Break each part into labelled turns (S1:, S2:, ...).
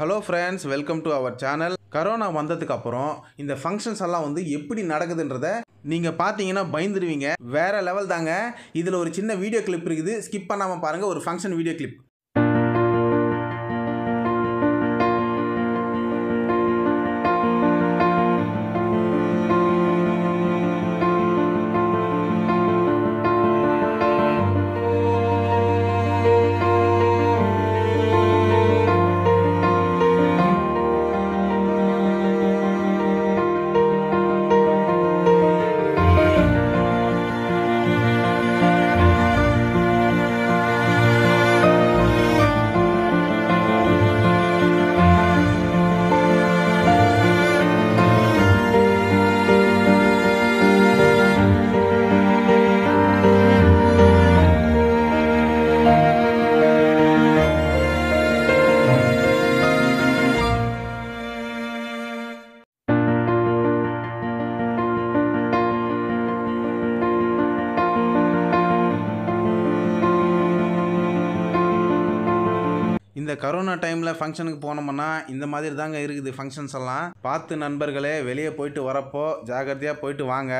S1: Hello friends welcome to our channel corona வந்ததுக்கு அப்புறம் இந்த ஃபங்க்ஷன்ஸ் எல்லாம் வந்து எப்படி நடக்குதுன்றத நீங்கள் பார்த்தீங்கன்னா பயந்துடுவீங்க வேற லெவல் தாங்க. இதில் ஒரு சின்ன வீடியோ கிளிப் இருக்குது. ஸ்கிப் பண்ணாமல் பாருங்கள் ஒரு ஃபங்க்ஷன் வீடியோ கிளிப் இந்த கரோனா டைமில் ஃபங்க்ஷனுக்கு போனோம்னா இந்த மாதிரி தாங்க இருக்குது ஃபங்க்ஷன்ஸ் எல்லாம். பார்த்து நண்பர்களே வெளியே போயிட்டு வரப்போ ஜாகிரதையாக போயிட்டு வாங்க.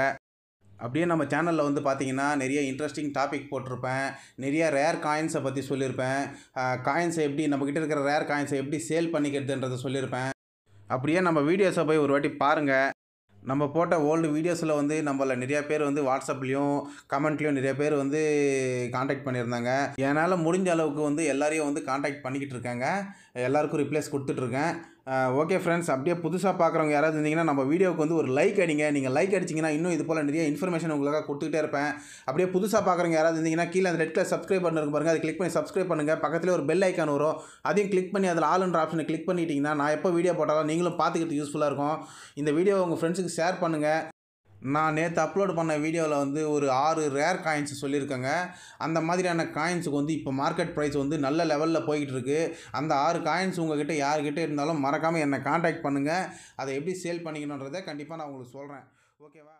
S1: அப்படியே நம்ம சேனலில் வந்து பார்த்தீங்கன்னா நிறைய இன்ட்ரெஸ்டிங் டாபிக் போட்டிருப்பேன். நிறைய ரேர் காயின்ஸை பற்றி சொல்லியிருப்பேன். காயின்ஸை எப்படி நம்மக்கிட்ட இருக்கிற ரேர் காயின்ஸை எப்படி சேல் பண்ணிக்கிறதுன்றதை சொல்லியிருப்பேன். அப்படியே நம்ம வீடியோஸை போய் ஒரு வாட்டி பாருங்கள் நம்ம போட்ட ஓல்டு வீடியோஸில் வந்து நம்மள நிறையா பேர் வந்து வாட்ஸ்அப்லேயும் கமெண்ட்லேயும் நிறைய பேர் வந்து காண்டாக்ட் பண்ணியிருந்தாங்க. என்னால் முடிஞ்ச அளவுக்கு வந்து எல்லாரையும் வந்து காண்டாக்ட் பண்ணிக்கிட்டு இருக்காங்க. எல்லாருக்கும் ரிப்ளேஸ் கொடுத்துட்ருக்கேன் ஓகே ஃப்ரெண்ட்ஸ் அப்படியே புதுசாக பார்க்குறவங்க யாராவது இருந்தீங்கன்னா நம்ம வீடியோவுக்கு வந்து ஒரு லைக் அடிங்க. நீங்கள் லைக் அடிச்சிங்கன்னா இன்னும் இது போல் நிறைய இன்ஃபர்மேஷன் உங்களுக்காக கொடுத்துக்கிட்டே இருப்பேன். அப்படியே புதுசாக பார்க்குறவங்க யாராவது இருந்தீங்கன்னா கீழே அந்த ரெட் கலர் சப்ஸ்கிரைப் பண்ணிருக்கு பாருங்கள் அதை கிளிக் பண்ணி சப்ஸ்கிரைப் பண்ணுங்கள் பக்கத்தில் ஒரு பெல் ஐக்கான் வரும். அதையும் கிளிக் பண்ணி அதில் ஆளுன்ற ஆப்ஷனை கிளிக் பண்ணிட்டீங்கன்னா நான் எப்போ வீடியோ போட்டாலும் நீங்களும் பார்த்துக்கிட்டு யூஸ்ஃபுல்லாக இருக்கும். இந்த வீடியோ உங்கள் ஃப்ரெண்ட்ஸுக்கு ஷேர் பண்ணுங்கள் நான் நேற்று அப்லோட் பண்ண வீடியோவில் வந்து ஒரு ஆறு ரேர் காயின்ஸ் சொல்லியிருக்கேங்க. அந்த மாதிரியான காயின்ஸுக்கு வந்து இப்போ மார்க்கெட் ப்ரைஸ் வந்து நல்ல லெவலில் போய்கிட்டு இருக்குது அந்த ஆறு காயின்ஸ் உங்ககிட்ட யார்கிட்ட இருந்தாலும் மறக்காமல் என்னை காண்டாக்ட் பண்ணுங்கள் அதை எப்படி சேல் பண்ணிக்கணுன்றதை கண்டிப்பாக நான் உங்களுக்கு சொல்கிறேன் ஓகேவா